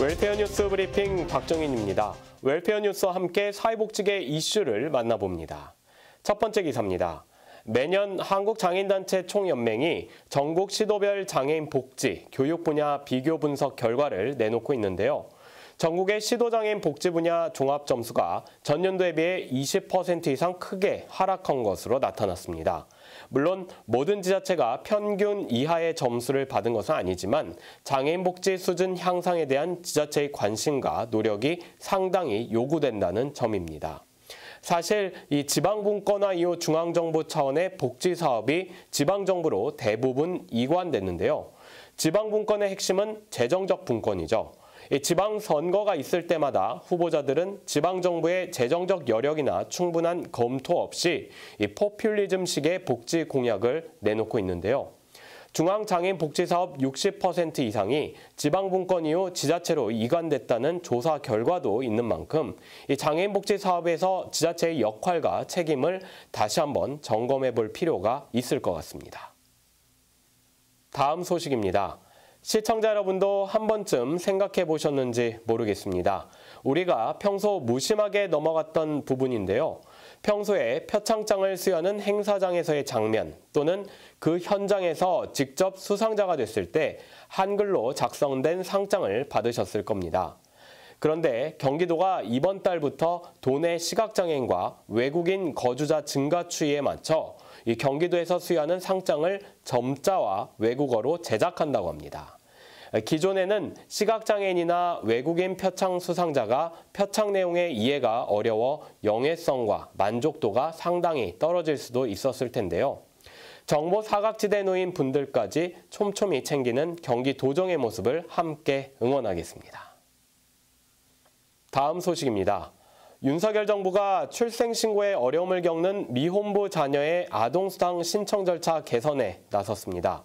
웰페어 뉴스 브리핑 박정인입니다. 웰페어 뉴스와 함께 사회복지계 이슈를 만나봅니다. 첫 번째 기사입니다. 매년 한국장애인단체 총연맹이 전국 시도별 장애인 복지, 교육 분야 비교 분석 결과를 내놓고 있는데요. 전국의 시도장애인 복지 분야 종합 점수가 전년도에 비해 20% 이상 크게 하락한 것으로 나타났습니다. 물론 모든 지자체가 평균 이하의 점수를 받은 것은 아니지만 장애인 복지 수준 향상에 대한 지자체의 관심과 노력이 상당히 요구된다는 점입니다. 사실 이 지방분권화 이후 중앙정부 차원의 복지 사업이 지방정부로 대부분 이관됐는데요. 지방분권의 핵심은 재정적 분권이죠. 지방선거가 있을 때마다 후보자들은 지방정부의 재정적 여력이나 충분한 검토 없이 포퓰리즘식의 복지 공약을 내놓고 있는데요. 중앙장애인 복지사업 60% 이상이 지방분권 이후 지자체로 이관됐다는 조사 결과도 있는 만큼 이 장애인 복지 사업에서 지자체의 역할과 책임을 다시 한번 점검해 볼 필요가 있을 것 같습니다. 다음 소식입니다. 시청자 여러분도 한 번쯤 생각해 보셨는지 모르겠습니다. 우리가 평소 무심하게 넘어갔던 부분인데요. 평소에 표창장을 수여하는 행사장에서의 장면 또는 그 현장에서 직접 수상자가 됐을 때 한글로 작성된 상장을 받으셨을 겁니다. 그런데 경기도가 이번 달부터 도내 시각장애인과 외국인 거주자 증가 추이에 맞춰 이 경기도에서 수여하는 상장을 점자와 외국어로 제작한다고 합니다. 기존에는 시각장애인이나 외국인 표창 수상자가 표창 내용의 이해가 어려워 영해성과 만족도가 상당히 떨어질 수도 있었을 텐데요. 정보 사각지대 노인 분들까지 촘촘히 챙기는 경기 도정의 모습을 함께 응원하겠습니다. 다음 소식입니다. 윤석열 정부가 출생신고에 어려움을 겪는 미혼부 자녀의 아동수당 신청 절차 개선에 나섰습니다.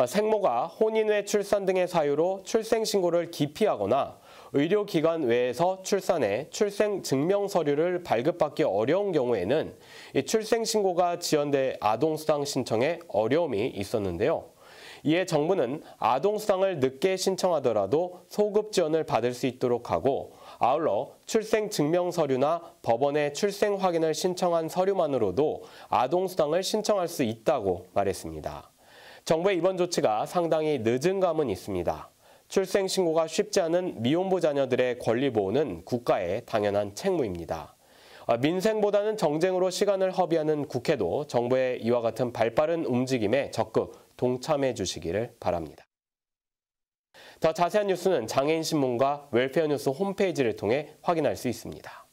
아, 생모가 혼인 외 출산 등의 사유로 출생신고를 기피하거나 의료기관 외에서 출산해 출생증명서류를 발급받기 어려운 경우에는 출생신고가 지연돼 아동수당 신청에 어려움이 있었는데요. 이에 정부는 아동수당을 늦게 신청하더라도 소급 지원을 받을 수 있도록 하고 아울러 출생증명서류나 법원에 출생 확인을 신청한 서류만으로도 아동수당을 신청할 수 있다고 말했습니다. 정부의 이번 조치가 상당히 늦은 감은 있습니다. 출생 신고가 쉽지 않은 미혼부 자녀들의 권리 보호는 국가의 당연한 책무입니다. 아, 민생보다는 정쟁으로 시간을 허비하는 국회도 정부의 이와 같은 발빠른 움직임에 적극 동참해 주시기를 바랍니다. 더 자세한 뉴스는 장애인 신문과 웰페어 뉴스 홈페이지를 통해 확인할 수 있습니다.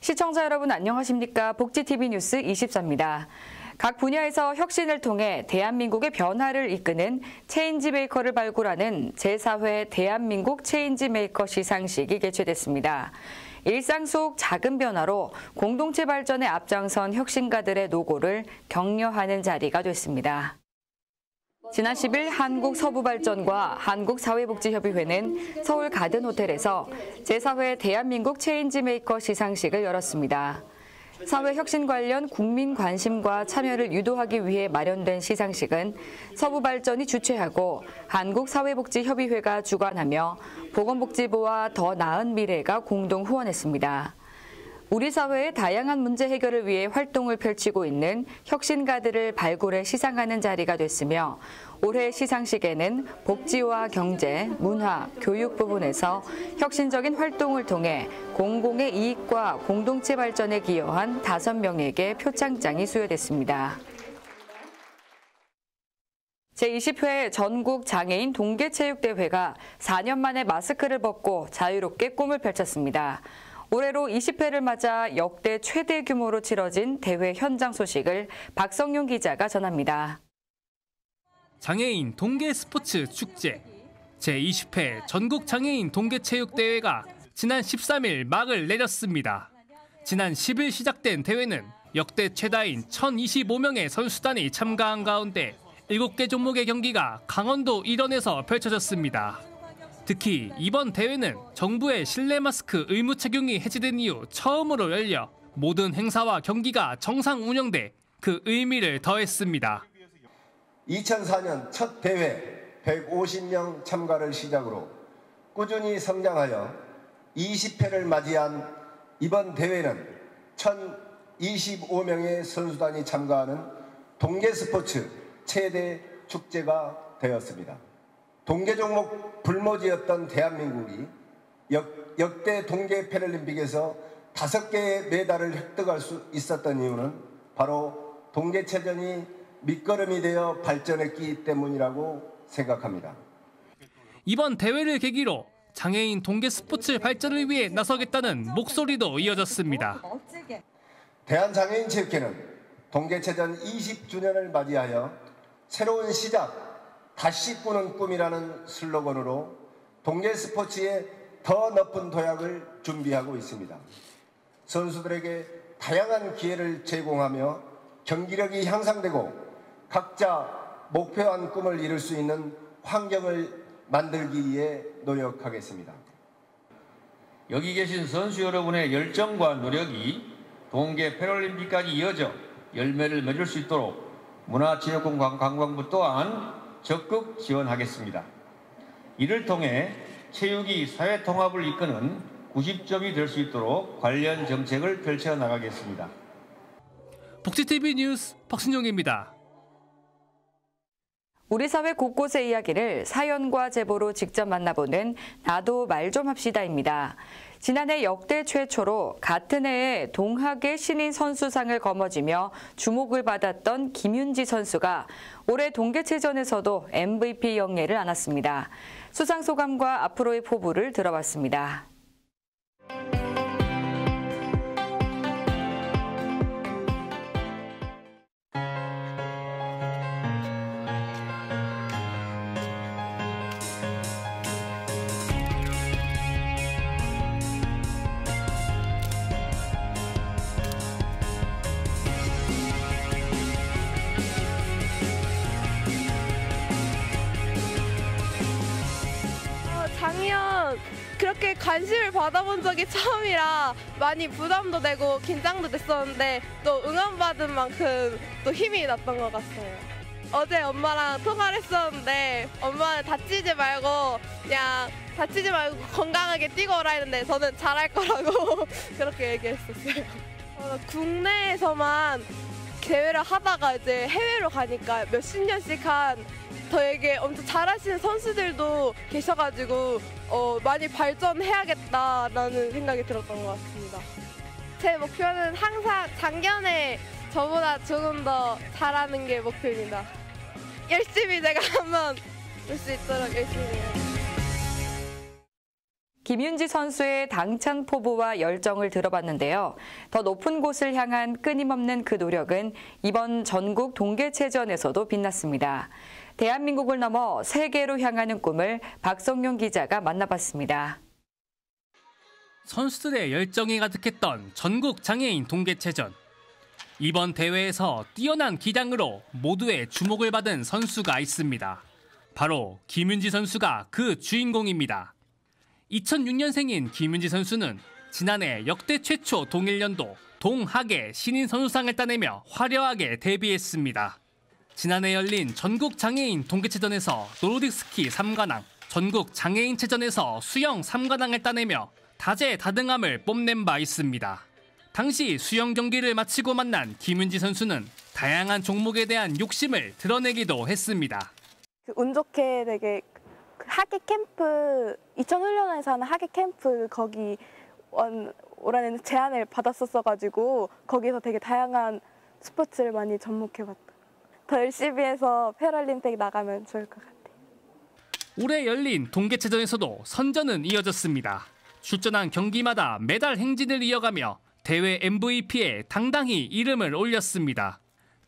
시청자 여러분 안녕하십니까? 복지TV 뉴스 24입니다. 각 분야에서 혁신을 통해 대한민국의 변화를 이끄는 change maker를 발굴하는 제4회 대한민국 change maker 시상식이 개최됐습니다. 일상 속 작은 변화로 공동체 발전에 앞장선 혁신가들의 노고를 격려하는 자리가 됐습니다. 지난 10일 한국서부발전과 한국사회복지협의회는 서울 가든호텔에서 제4회 대한민국 체인지메이커 시상식을 열었습니다. 사회혁신 관련 국민 관심과 참여를 유도하기 위해 마련된 시상식은 서부발전이 주최하고 한국사회복지협의회가 주관하며 보건복지부와 더 나은 미래가 공동 후원했습니다. 우리 사회의 다양한 문제 해결을 위해 활동을 펼치고 있는 혁신가들을 발굴해 시상하는 자리가 됐으며 올해 시상식에는 복지와 경제, 문화, 교육 부분에서 혁신적인 활동을 통해 공공의 이익과 공동체 발전에 기여한 5명에게 표창장이 수여됐습니다. 제20회 전국 장애인 동계체육대회가 4년 만에 마스크를 벗고 자유롭게 꿈을 펼쳤습니다. 올해로 20회를 맞아 역대 최대 규모로 치러진 대회 현장 소식을 박성용 기자가 전합니다. 장애인 동계 스포츠 축제 제20회 전국 장애인 동계 체육 대회가 지난 13일 막을 내렸습니다. 지난 10일 시작된 대회는 역대 최다인 1,025명의 선수단이 참가한 가운데 7개 종목의 경기가 강원도 일원에서 펼쳐졌습니다. 특히 이번 대회는 정부의 실내 마스크 의무 착용이 해제된 이후 처음으로 열려 모든 행사와 경기가 정상 운영돼 그 의미를 더했습니다. 2004년 첫 대회 150명 참가를 시작으로 꾸준히 성장하여 20회를 맞이한 이번 대회는 1,025명의 선수단이 참가하는 동계 스포츠 최대 축제가 되었습니다. 동계 종목 불모지였던 대한민국이 역, 역대 동계 패럴림픽에서 다섯 개의 메달을 획득할 수 있었던 이유는 바로 동계체전이 밑거름이 되어 발전했기 때문이라고 생각합니다. 이번 대회를 계기로 장애인 동계 스포츠 발전을 위해 나서겠다는 목소리도 이어졌습니다. 대한장애인체육회는 동계체전 20주년을 맞이하여 새로운 시작, 다시 꾸는 꿈이라는 슬로건으로 동계 스포츠에 더 높은 도약을 준비하고 있습니다. 선수들에게 다양한 기회를 제공하며 경기력이 향상되고 각자 목표한 꿈을 이룰 수 있는 환경을 만들기 위해 노력하겠습니다. 여기 계신 선수 여러분의 열정과 노력이 동계 패럴림픽까지 이어져 열매를 맺을 수 있도록 문화체육관 관광부 또한 적극 지원하겠습니다. 이를 통해 체육이 사회 통합을 이끄는 90점이 될 수 있도록 관련 정책을 펼쳐 나가겠습니다. 복지TV 뉴스 박순용입니다. 우리 사회 곳곳의 이야기를 사연과 제보로 직접 만나보는 나도 말 좀 합시다입니다. 지난해 역대 최초로 같은 해에 동학의 신인 선수상을 거머쥐며 주목을 받았던 김윤지 선수가 올해 동계체전에서도 MVP 영예를 안았습니다. 수상 소감과 앞으로의 포부를 들어봤습니다. 관심을 받아본 적이 처음이라 많이 부담도 되고 긴장도 됐었는데 또 응원받은 만큼 또 힘이 났던 것 같아요. 어제 엄마랑 통화를 했었는데 엄마는 다치지 말고 그냥 다치지 말고 건강하게 뛰고 오라 했는데 저는 잘할 거라고 그렇게 얘기했었어요. 어, 국내에서만 대회를 하다가 이제 해외로 가니까 몇십 년씩 한 저에게 엄청 잘하시는 선수들도 계셔가지고 어, 많이 발전해야겠다라는 생각이 들었던 것 같습니다. 제 목표는 항상 작년에 저보다 조금 더 잘하는 게 목표입니다. 열심히 제가 한번 볼 수 있도록 열심히 해요. 김윤지 선수의 당찬 포부와 열정을 들어봤는데요. 더 높은 곳을 향한 끊임없는 그 노력은 이번 전국 동계체전에서도 빛났습니다. 대한민국을 넘어 세계로 향하는 꿈을 박성용 기자가 만나봤습니다. 선수들의 열정이 가득했던 전국 장애인 동계체전. 이번 대회에서 뛰어난 기량으로 모두의 주목을 받은 선수가 있습니다. 바로 김윤지 선수가 그 주인공입니다. 2006년생인 김윤지 선수는 지난해 역대 최초 동일년도 동학의 신인 선수상을 따내며 화려하게 데뷔했습니다. 지난해 열린 전국 장애인 동계체전에서 노르딕 스키 3관왕, 전국 장애인체전에서 수영 3관왕을 따내며 다재다능함을 뽐낸 바 있습니다. 당시 수영 경기를 마치고 만난 김윤지 선수는 다양한 종목에 대한 욕심을 드러내기도 했습니다. 그운 좋게 되게 그 하계 캠프 이천훈련원에서 하는 하계 캠프 거기 원, 올한해는 제안을 받았었어가지고 거기서 되게 다양한 스포츠를 많이 접목해봤다. 더 열심히 해서 패럴림픽 나가면 좋을 것 같아요. 올해 열린 동계체전에서도 선전은 이어졌습니다. 출전한 경기마다 메달 행진을 이어가며 대회 MVP에 당당히 이름을 올렸습니다.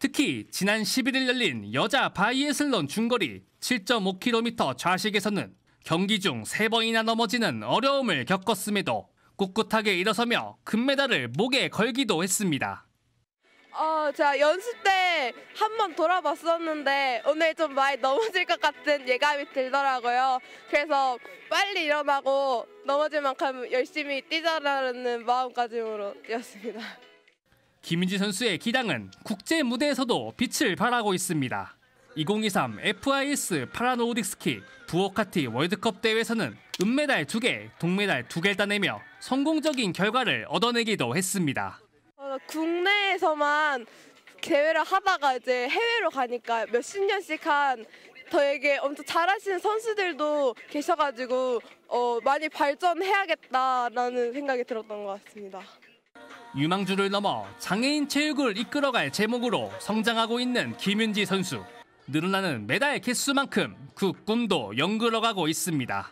특히 지난 11일 열린 여자 바이애슬론 중거리 7.5km 좌식에서는 경기 중 3번이나 넘어지는 어려움을 겪었음에도 꿋꿋하게 일어서며 금메달을 목에 걸기도 했습니다. 어, 제가 연습 때 한 번 돌아봤었는데 오늘 좀 많이 넘어질 것 같은 예감이 들더라고요. 그래서 빨리 일어나고 넘어질 만큼 열심히 뛰자라는 마음가짐으로 뛰었습니다. 김윤지 선수의 기량은 국제 무대에서도 빛을 발하고 있습니다. 2023 FIS 파라노우딕 스키 부어카티 월드컵 대회에서는 은메달 2개, 동메달 2개를 따내며 성공적인 결과를 얻어내기도 했습니다. 어, 국내에서만 대회를 하다가 이제 해외로 가니까 몇십 년씩 한 저에게 엄청 잘하시는 선수들도 계셔가지고 어, 많이 발전해야겠다라는 생각이 들었던 것 같습니다. 유망주를 넘어 장애인 체육을 이끌어갈 제목으로 성장하고 있는 김윤지 선수. 늘어나는 메달 개수만큼 그 꿈도 연결어가고 있습니다.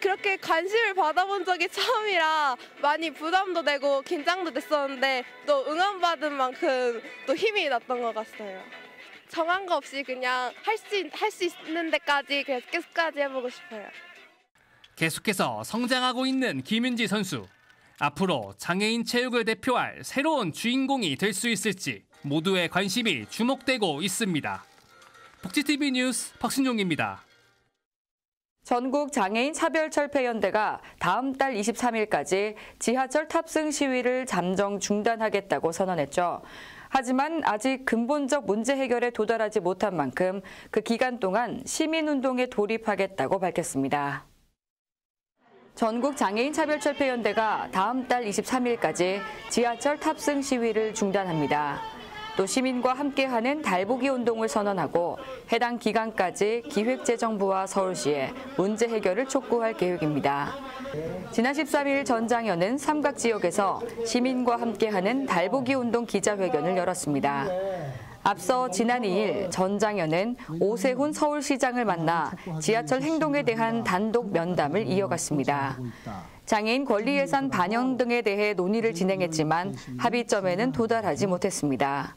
그렇게 관심을 받아본 적이 처음이라 많이 부담도 되고 긴장도 됐었는데 또 응원받은 만큼 또 힘이 났던 것 같아요. 정한 거 없이 그냥 할 수 할 수 있는 데까지 끝까지 해보고 싶어요. 계속해서 성장하고 있는 김윤지 선수. 앞으로 장애인 체육을 대표할 새로운 주인공이 될 수 있을지 모두의 관심이 주목되고 있습니다. 복지TV 뉴스 박순종입니다. 전국 장애인 차별철폐연대가 다음 달 23일까지 지하철 탑승 시위를 잠정 중단하겠다고 선언했죠. 하지만 아직 근본적 문제 해결에 도달하지 못한 만큼 그 기간 동안 시민운동에 돌입하겠다고 밝혔습니다. 전국 장애인 차별철폐연대가 다음 달 23일까지 지하철 탑승 시위를 중단합니다. 또 시민과 함께하는 달보기 운동을 선언하고 해당 기간까지 기획재정부와 서울시에 문제 해결을 촉구할 계획입니다. 지난 13일 전장현은 삼각 지역에서 시민과 함께하는 달보기 운동 기자회견을 열었습니다. 앞서 지난 2일 전 장현은 오세훈 서울시장을 만나 지하철 행동에 대한 단독 면담을 이어갔습니다. 장애인 권리 예산 반영 등에 대해 논의를 진행했지만 합의점에는 도달하지 못했습니다.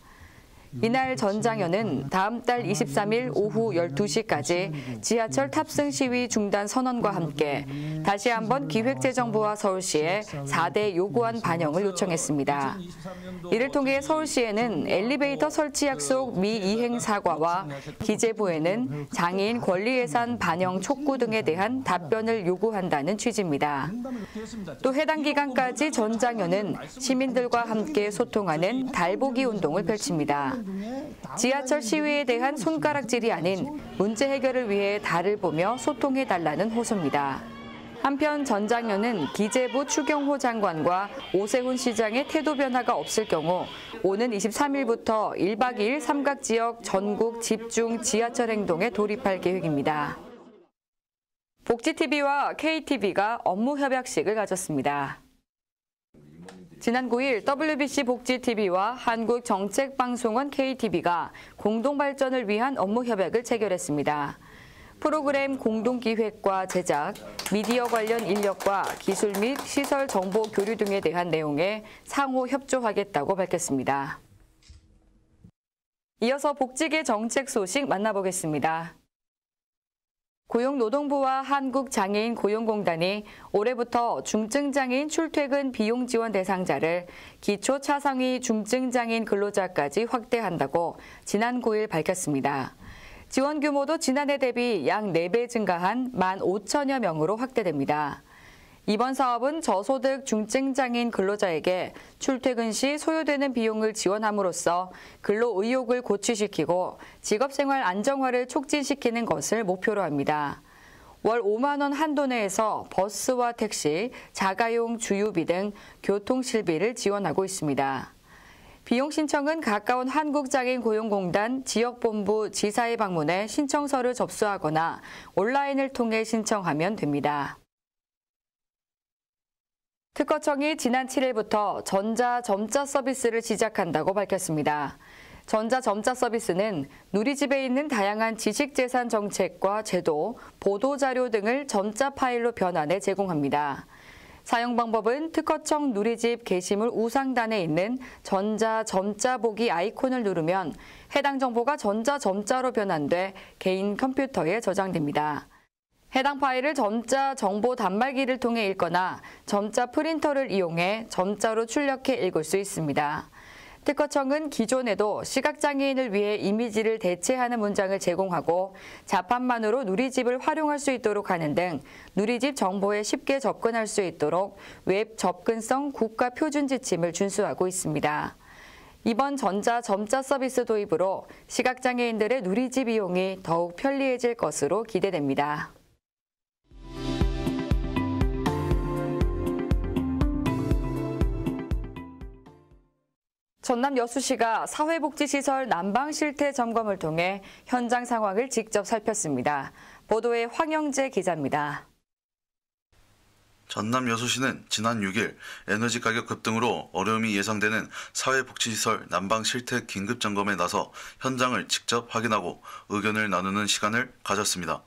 이날 전 장현은 다음 달 23일 오후 12시까지 지하철 탑승 시위 중단 선언과 함께 다시 한번 기획재정부와 서울시에 4대 요구안 반영을 요청했습니다. 이를 통해 서울시에는 엘리베이터 설치 약속 미이행 사과와 기재부에는 장애인 권리 예산 반영 촉구 등에 대한 답변을 요구한다는 취지입니다. 또 해당 기간까지 전 장현은 시민들과 함께 소통하는 달보기 운동을 펼칩니다. 지하철 시위에 대한 손가락질이 아닌 문제 해결을 위해 달을 보며 소통해달라는 호소입니다. 한편 전 장현은 기재부 추경호 장관과 오세훈 시장의 태도 변화가 없을 경우 오는 23일부터 1박 2일 삼각지역 전국 집중 지하철 행동에 돌입할 계획입니다. 복지TV와 KTV가 업무 협약식을 가졌습니다. 지난 9일 WBC 복지TV와 한국정책방송원 KTV가 공동발전을 위한 업무 협약을 체결했습니다. 프로그램 공동기획과 제작, 미디어 관련 인력과 기술 및 시설 정보 교류 등에 대한 내용에 상호 협조하겠다고 밝혔습니다. 이어서 복지계 정책 소식 만나보겠습니다. 고용노동부와 한국장애인 고용공단이 올해부터 중증장애인 출퇴근 비용 지원 대상자를 기초 차상위 중증장애인 근로자까지 확대한다고 지난 9일 밝혔습니다. 지원 규모도 지난해 대비 약 4배 증가한 1만 5천여 명으로 확대됩니다. 이번 사업은 저소득 중증장애인 근로자에게 출퇴근 시 소요되는 비용을 지원함으로써 근로 의욕을 고취시키고 직업생활 안정화를 촉진시키는 것을 목표로 합니다. 월 5만 원 한도 내에서 버스와 택시, 자가용 주유비 등 교통실비를 지원하고 있습니다. 비용 신청은 가까운 한국장애인 고용공단 지역본부 지사에 방문해 신청서를 접수하거나 온라인을 통해 신청하면 됩니다. 특허청이 지난 7일부터 전자점자 서비스를 시작한다고 밝혔습니다. 전자점자 서비스는 누리집에 있는 다양한 지식재산 정책과 제도, 보도자료 등을 점자 파일로 변환해 제공합니다. 사용 방법은 특허청 누리집 게시물 우상단에 있는 전자 점자 보기 아이콘을 누르면 해당 정보가 전자 점자로 변환돼 개인 컴퓨터에 저장됩니다. 해당 파일을 점자 정보 단말기를 통해 읽거나 점자 프린터를 이용해 점자로 출력해 읽을 수 있습니다. 특허청은 기존에도 시각장애인을 위해 이미지를 대체하는 문장을 제공하고 자판만으로 누리집을 활용할 수 있도록 하는 등 누리집 정보에 쉽게 접근할 수 있도록 웹 접근성 국가 표준 지침을 준수하고 있습니다. 이번 전자 점자 서비스 도입으로 시각장애인들의 누리집 이용이 더욱 편리해질 것으로 기대됩니다. 전남 여수시가 사회복지시설 난방 실태 점검을 통해 현장 상황을 직접 살폈습니다. 보도에 황영재 기자입니다. 전남 여수시는 지난 6일 에너지 가격 급등으로 어려움이 예상되는 사회복지시설 난방 실태 긴급 점검에 나서 현장을 직접 확인하고 의견을 나누는 시간을 가졌습니다.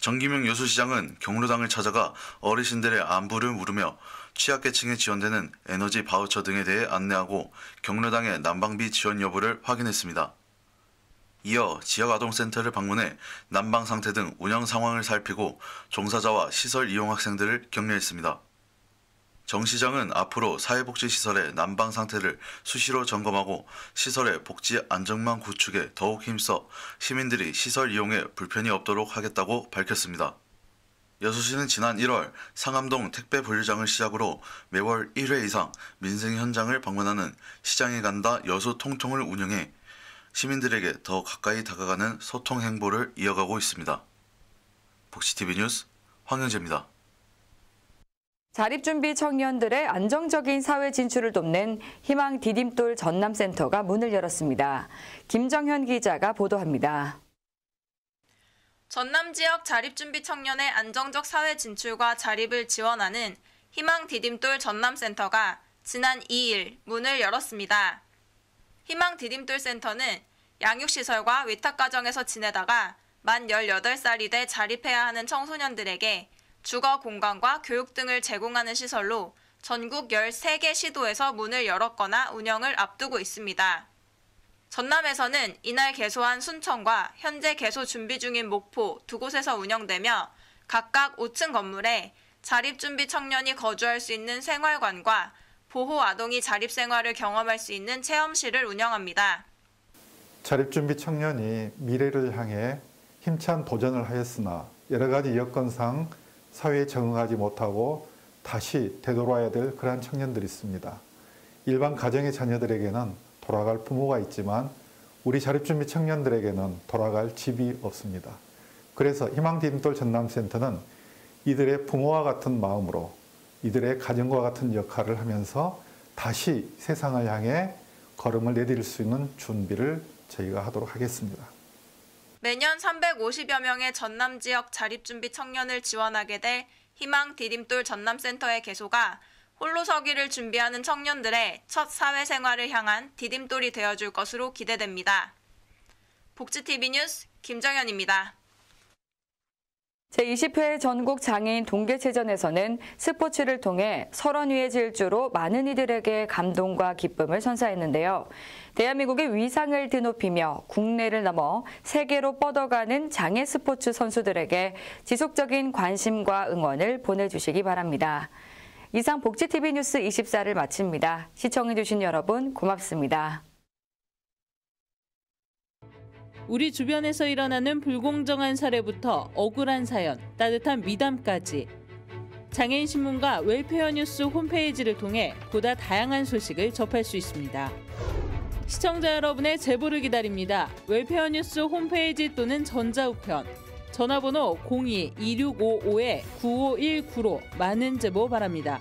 정기명 여수시장은 경로당을 찾아가 어르신들의 안부를 물으며 취약계층에 지원되는 에너지 바우처 등에 대해 안내하고 경로당의 난방비 지원 여부를 확인했습니다. 이어 지역아동센터를 방문해 난방 상태 등 운영 상황을 살피고 종사자와 시설 이용 학생들을 격려했습니다. 정 시장은 앞으로 사회복지시설의 난방 상태를 수시로 점검하고 시설의 복지 안정망 구축에 더욱 힘써 시민들이 시설 이용에 불편이 없도록 하겠다고 밝혔습니다. 여수시는 지난 1월 상암동 택배 분류장을 시작으로 매월 1회 이상 민생 현장을 방문하는 시장에 간다 여수 통통을 운영해 시민들에게 더 가까이 다가가는 소통 행보를 이어가고 있습니다. 복시TV 뉴스 황영재입니다. 자립준비 청년들의 안정적인 사회 진출을 돕는 희망 디딤돌 전남센터가 문을 열었습니다. 김정현 기자가 보도합니다. 전남 지역 자립준비 청년의 안정적 사회 진출과 자립을 지원하는 희망 디딤돌 전남센터가 지난 2일 문을 열었습니다. 희망 디딤돌 센터는 양육시설과 위탁가정에서 지내다가 만 18살이 돼 자립해야 하는 청소년들에게 주거 공간과 교육 등을 제공하는 시설로 전국 13개 시도에서 문을 열었거나 운영을 앞두고 있습니다. 전남에서는 이날 개소한 순천과 현재 개소 준비 중인 목포 두 곳에서 운영되며 각각 5층 건물에 자립준비 청년이 거주할 수 있는 생활관과 보호 아동이 자립생활을 경험할 수 있는 체험실을 운영합니다. 자립준비 청년이 미래를 향해 힘찬 도전을 하였으나 여러 가지 여건상 사회에 적응하지 못하고 다시 되돌아야 될 그러한 청년들이 있습니다. 일반 가정의 자녀들에게는 돌아갈 부모가 있지만 우리 자립준비 청년들에게는 돌아갈 집이 없습니다. 그래서 희망디딤돌 전남센터는 이들의 부모와 같은 마음으로 이들의 가정과 같은 역할을 하면서 다시 세상을 향해 걸음을 내딜 수 있는 준비를 저희가 하도록 하겠습니다. 매년 350여 명의 전남 지역 자립준비 청년을 지원하게 될 희망 디딤돌 전남센터의 개소가 홀로 서기를 준비하는 청년들의 첫 사회생활을 향한 디딤돌이 되어줄 것으로 기대됩니다. 복지TV 뉴스 김정현입니다. 제20회 전국 장애인 동계체전에서는 스포츠를 통해 설원 위의 질주로 많은 이들에게 감동과 기쁨을 선사했는데요. 대한민국의 위상을 드높이며 국내를 넘어 세계로 뻗어가는 장애 스포츠 선수들에게 지속적인 관심과 응원을 보내주시기 바랍니다. 이상 복지TV 뉴스 24를 마칩니다. 시청해주신 여러분 고맙습니다. 우리 주변에서 일어나는 불공정한 사례부터 억울한 사연, 따뜻한 미담까지 장애인 신문과 웰페어 뉴스 홈페이지를 통해 보다 다양한 소식을 접할 수 있습니다. 시청자 여러분의 제보를 기다립니다. 웰페어 뉴스 홈페이지 또는 전자우편, 전화번호 02-2655-9519로 많은 제보 바랍니다.